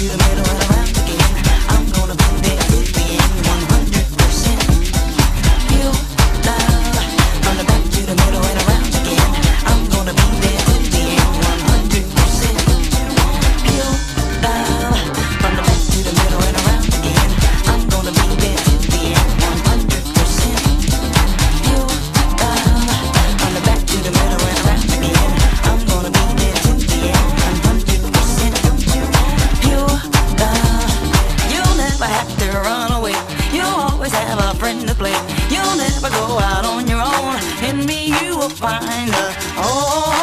you the. have to run away. You always have a friend to play. You'll never go out on your own. In me, you will find a home.